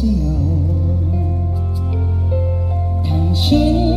했지요 당신